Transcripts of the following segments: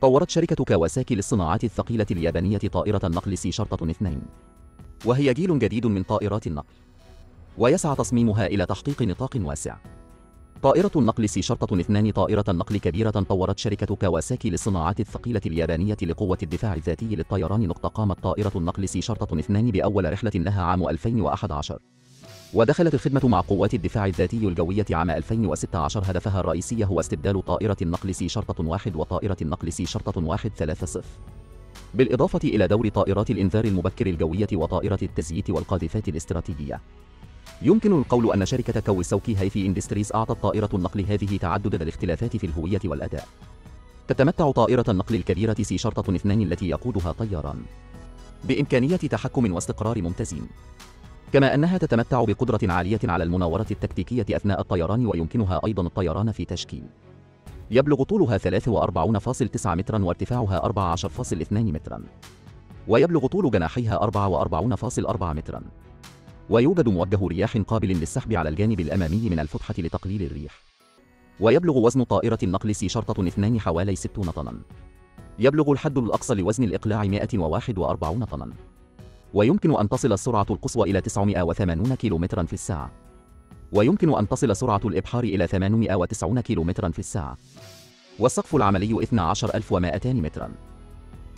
طورت شركة كاواساكي للصناعات الثقيلة اليابانية طائرة النقل سي شرطة اثنين. وهي جيل جديد من طائرات النقل. ويسعى تصميمها إلى تحقيق نطاق واسع. طائرة النقل سي شرطة اثنان طائرة النقل كبيرة طورت شركة كاواساكي للصناعات الثقيلة اليابانية لقوة الدفاع الذاتي للطيران نقطة قامت طائرة النقل سي شرطة اثنان بأول رحلة لها عام 2011 ودخلت الخدمة مع قوات الدفاع الذاتي الجوية عام 2016 هدفها الرئيسي هو استبدال طائرة النقل سي شرطة واحد وطائرة النقل سي شرطة واحد ثلاثة صفر. بالإضافة إلى دور طائرات الإنذار المبكر الجوية وطائرة التزييت والقاذفات الاستراتيجية. يمكن القول أن شركة Kawasaki Heavy Industries أعطت طائرة النقل هذه تعدد الاختلافات في الهوية والأداء. تتمتع طائرة النقل الكبيرة سي شرطة اثنان التي يقودها طيران بإمكانية تحكم واستقرار ممتازين. كما أنها تتمتع بقدرة عالية على المناورة التكتيكية أثناء الطيران ويمكنها أيضا الطيران في تشكيل. يبلغ طولها 43.9 مترا وارتفاعها 14.2 مترا. ويبلغ طول جناحيها 44.4 مترا. ويوجد موجه رياح قابل للسحب على الجانب الأمامي من الفتحة لتقليل الريح. ويبلغ وزن طائرة النقل سي شرطة اثنان حوالي 60 طنا. يبلغ الحد الأقصى لوزن الإقلاع 141 طنا. ويمكن أن تصل السرعة القصوى إلى 980 كم في الساعة. ويمكن أن تصل سرعة الإبحار إلى 890 كم في الساعة. والسقف العملي 12200 مترا.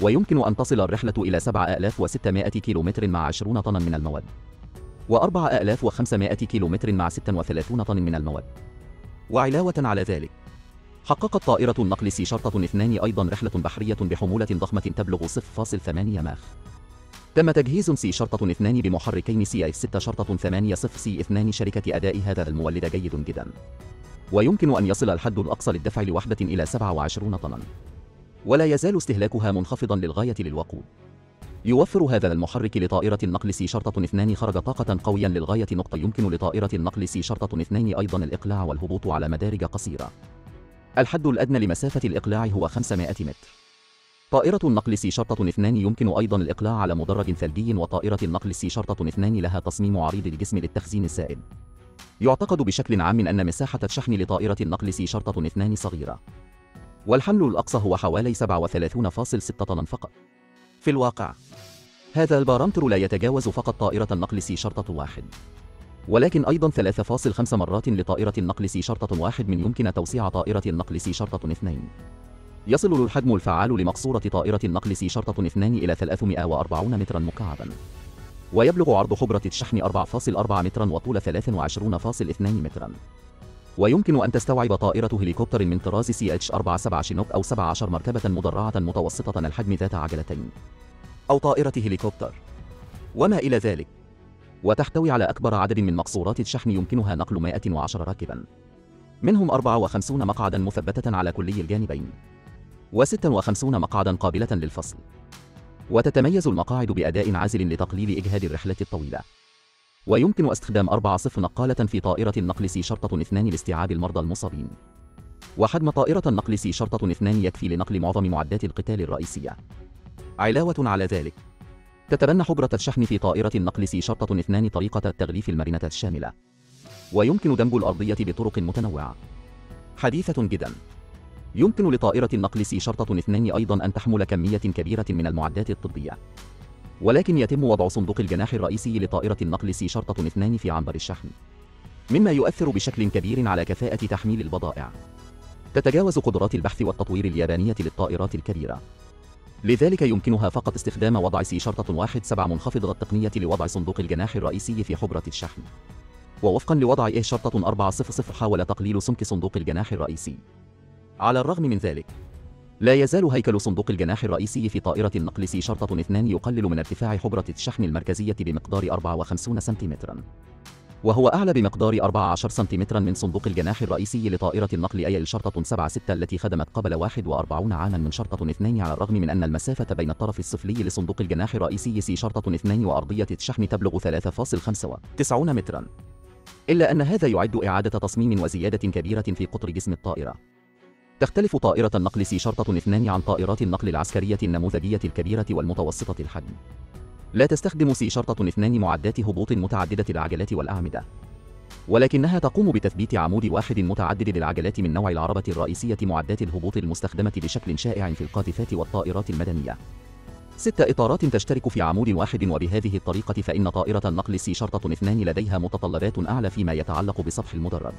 ويمكن أن تصل الرحلة إلى 7600 كيلومتر مع 20 طنا من المواد. و4500 كيلومتر مع 36 طن من المواد. وعلاوة على ذلك حققت طائرة النقل سي شرطة اثنان أيضا رحلة بحرية بحمولة ضخمة تبلغ 0.8 ماخ. تم تجهيز سي شرطة اثنان بمحركين سي إف 6 شرطة 8 صفر سي اثنان شركة أداء هذا المولد جيد جدا. ويمكن أن يصل الحد الأقصى للدفع لوحدة إلى 27 طنا. ولا يزال استهلاكها منخفضا للغاية للوقود. يوفر هذا المحرك لطائرة النقل سي شرطة اثنان خرج طاقة قويا للغاية. نقطة يمكن لطائرة النقل سي شرطة اثنان أيضا الإقلاع والهبوط على مدارج قصيرة. الحد الأدنى لمسافة الإقلاع هو 500 متر. طائرة النقل سي شرطة اثنان يمكن أيضا الإقلاع على مدرج ثلجي وطائرة النقل سي شرطة اثنان لها تصميم عريض الجسم للتخزين السائل. يعتقد بشكل عام أن مساحة الشحن لطائرة النقل سي شرطة اثنان صغيرة. والحمل الأقصى هو حوالي 37.6 طن فقط في الواقع هذا البارامتر لا يتجاوز فقط طائرة النقل سي شرطة واحد. ولكن أيضا 3.5 مرات لطائرة النقل سي شرطة واحد من يمكن توسيع طائرة النقل سي شرطة اثنين. يصل الحجم الفعال لمقصورة طائرة النقل سي شرطة اثنان إلى 340 مترا مكعبا. ويبلغ عرض حجرة الشحن 4.4 مترا وطول 23.2 مترا. ويمكن أن تستوعب طائرة هليكوبتر من طراز سي إتش 47 شنوك أو 17 مركبة مدرعة متوسطة الحجم ذات عجلتين. أو طائرة هليكوبتر. وما إلى ذلك. وتحتوي على أكبر عدد من مقصورات الشحن يمكنها نقل 110 راكبا. منهم 54 مقعدا مثبتة على كلا الجانبين. و56 مقعدا قابلة للفصل. وتتميز المقاعد بأداء عازل لتقليل إجهاد الرحلة الطويلة. ويمكن استخدام أربع صف نقالة في طائرة النقل سي شرطة اثنان لاستيعاب المرضى المصابين. وحجم طائرة النقل سي شرطة اثنان يكفي لنقل معظم معدات القتال الرئيسية. علاوة على ذلك تتبنى حجرة الشحن في طائرة النقل سي شرطة اثنان طريقة التغليف المرنة الشاملة. ويمكن دمج الأرضية بطرق متنوعة. حديثة جدا. يمكن لطائرة النقل سي شرطة اثنان أيضا أن تحمل كمية كبيرة من المعدات الطبية. ولكن يتم وضع صندوق الجناح الرئيسي لطائرة النقل سي شرطة اثنان في عنبر الشحن مما يؤثر بشكل كبير على كفاءة تحميل البضائع. تتجاوز قدرات البحث والتطوير اليابانية للطائرات الكبيرة. لذلك يمكنها فقط استخدام وضع سي شرطة واحد سبع منخفض التقنية لوضع صندوق الجناح الرئيسي في حجرة الشحن. ووفقا لوضع إيه شرطة 400 حاول تقليل سمك صندوق الجناح الرئيسي. على الرغم من ذلك لا يزال هيكل صندوق الجناح الرئيسي في طائرة النقل سي شرطة اثنان يقلل من ارتفاع حجرة الشحن المركزية بمقدار 54 سنتيمترا. وهو أعلى بمقدار 14 سنتيمترا من صندوق الجناح الرئيسي لطائرة النقل أي شرطة 76 التي خدمت قبل 41 عاما من شرطة اثنان على الرغم من أن المسافة بين الطرف السفلي لصندوق الجناح الرئيسي سي شرطة اثنان وأرضية الشحن تبلغ 3.95 مترا. إلا أن هذا يعد إعادة تصميم وزيادة كبيرة في قطر جسم الطائرة. تختلف طائرة النقل سي شرطة اثنان عن طائرات النقل العسكرية النموذجية الكبيرة والمتوسطة الحجم. لا تستخدم سي شرطة اثنان معدات هبوط متعددة العجلات والأعمدة. ولكنها تقوم بتثبيت عمود واحد متعدد للعجلات من نوع العربة الرئيسية معدات الهبوط المستخدمة بشكل شائع في القاذفات والطائرات المدنية. ست إطارات تشترك في عمود واحد وبهذه الطريقة فإن طائرة النقل سي شرطة اثنان لديها متطلبات أعلى فيما يتعلق بسطح المدرج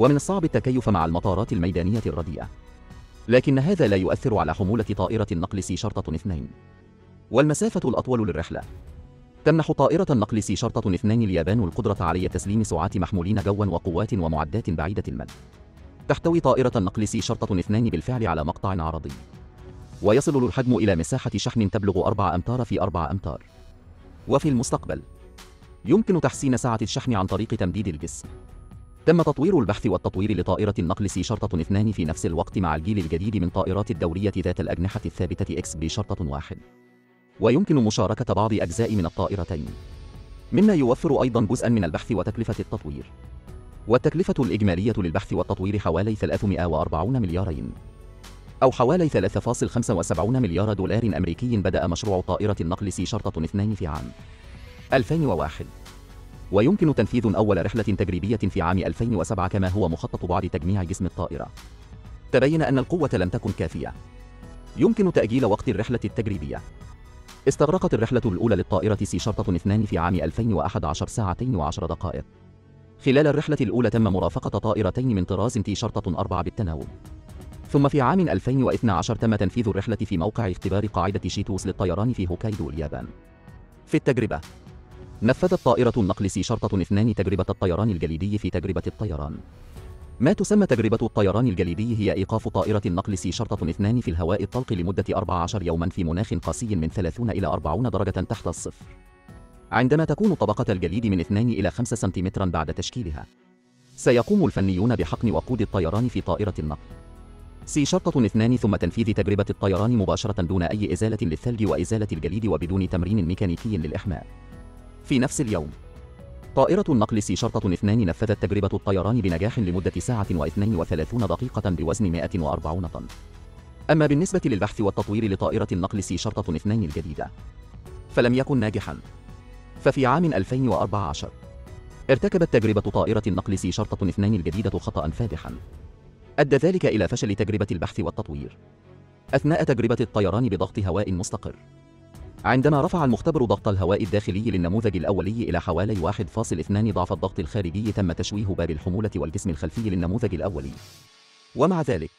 ومن الصعب التكيف مع المطارات الميدانية الرديئة. لكن هذا لا يؤثر على حمولة طائرة النقل سي شرطة اثنين. والمسافة الأطول للرحلة. تمنح طائرة النقل سي شرطة اثنان اليابان القدرة على تسليم سعات محمولين جوا وقوات ومعدات بعيدة المدى. تحتوي طائرة النقل سي شرطة اثنان بالفعل على مقطع عرضي. ويصل الحجم إلى مساحة شحن تبلغ 4 أمتار في 4 أمتار. وفي المستقبل. يمكن تحسين سعة الشحن عن طريق تمديد الجسم. تم تطوير البحث والتطوير لطائرة النقل سي شرطة اثنان في نفس الوقت مع الجيل الجديد من طائرات الدورية ذات الأجنحة الثابتة إكس بي شرطة واحد. ويمكن مشاركة بعض أجزاء من الطائرتين. مما يوفر أيضا جزءا من البحث وتكلفة التطوير. والتكلفة الإجمالية للبحث والتطوير حوالي 340 مليار ين. أو حوالي 3.75 مليار دولار أمريكي بدأ مشروع طائرة النقل سي شرطة اثنين في عام 2001 ويمكن تنفيذ أول رحلة تجريبية في عام 2007 كما هو مخطط بعد تجميع جسم الطائرة. تبين أن القوة لم تكن كافية. يمكن تأجيل وقت الرحلة التجريبية. استغرقت الرحلة الأولى للطائرة سي شرطة اثنان في عام 2011 ساعتين وعشر دقائق. خلال الرحلة الأولى تم مرافقة طائرتين من طراز تي شرطة أربعة بالتناوب. ثم في عام 2012 تم تنفيذ الرحلة في موقع اختبار قاعدة شيتوس للطيران في هوكايدو اليابان. في التجربة نفذت طائرة النقل سي شرطة اثنان تجربة الطيران الجليدي في تجربة الطيران. ما تسمى تجربة الطيران الجليدي هي إيقاف طائرة النقل سي شرطة اثنان في الهواء الطلق لمدة 14 يوما في مناخ قاسي من 30 إلى 40 درجة تحت الصفر. عندما تكون طبقة الجليد من 2 إلى 5 سنتيمترا بعد تشكيلها سيقوم الفنيون بحقن وقود الطيران في طائرة النقل. سي شرطة اثنان ثم تنفيذ تجربة الطيران مباشرة دون أي إزالة للثلج وإزالة الجليد وبدون تمرين ميكانيكي للإحماء. في نفس اليوم. طائرة النقل سي شرطة اثنان نفذت تجربة الطيران بنجاح لمدة ساعة و32 دقيقة بوزن 140 طن. أما بالنسبة للبحث والتطوير لطائرة النقل سي شرطة اثنان الجديدة فلم يكن ناجحا. ففي عام 2014 ارتكبت تجربة طائرة النقل سي شرطة اثنان الجديدة خطأ فادحا. أدى ذلك إلى فشل تجربة البحث والتطوير. أثناء تجربة الطيران بضغط هواء مستقر. عندما رفع المختبر ضغط الهواء الداخلي للنموذج الأولي إلى حوالي 1.2 ضعف الضغط الخارجي تم تشويه باب الحمولة والجسم الخلفي للنموذج الأولي. ومع ذلك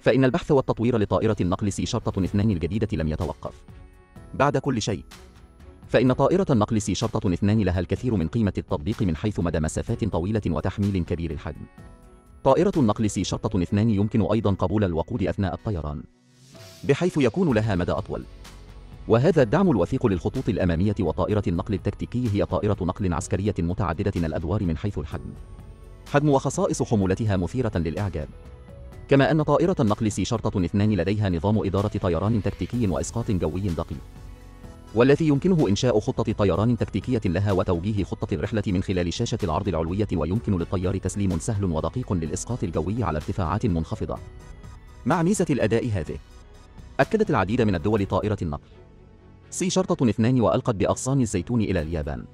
فإن البحث والتطوير لطائرة النقل سي شرطة اثنان الجديدة لم يتوقف. بعد كل شيء فإن طائرة النقل سي شرطة اثنان لها الكثير من قيمة التطبيق من حيث مدى مسافات طويلة وتحميل كبير الحجم. طائرة النقل سي شرطة اثنان يمكن أيضا قبول الوقود أثناء الطيران بحيث يكون لها مدى أطول. وهذا الدعم الوثيق للخطوط الأمامية وطائرة النقل التكتيكي هي طائرة نقل عسكرية متعددة الأدوار من حيث الحجم. حجم وخصائص حمولتها مثيرة للإعجاب. كما أن طائرة النقل سي شرطة اثنان لديها نظام إدارة طيران تكتيكي وإسقاط جوي دقيق. والذي يمكنه إنشاء خطة طيران تكتيكية لها وتوجيه خطة الرحلة من خلال شاشة العرض العلوية ويمكن للطيار تسليم سهل ودقيق للإسقاط الجوي على ارتفاعات منخفضة. مع ميزة الأداء هذه أكدت العديد من الدول طائرة النقل سي شرطة اثنان وألقت بأغصان الزيتون إلى اليابان.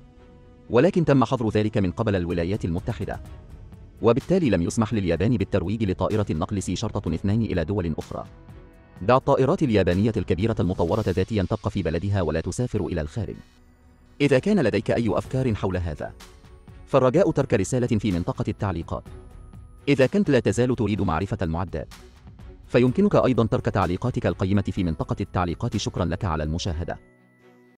ولكن تم حظر ذلك من قبل الولايات المتحدة. وبالتالي لم يسمح لليابان بالترويج لطائرة النقل سي شرطة اثنان إلى دول أخرى. دع الطائرات اليابانية الكبيرة المطورة ذاتيا تبقى في بلدها ولا تسافر إلى الخارج. إذا كان لديك أي أفكار حول هذا فالرجاء ترك رسالة في منطقة التعليقات. إذا كنت لا تزال تريد معرفة المعدات. فيمكنك أيضا ترك تعليقاتك القيمة في منطقة التعليقات. شكرا لك على المشاهدة.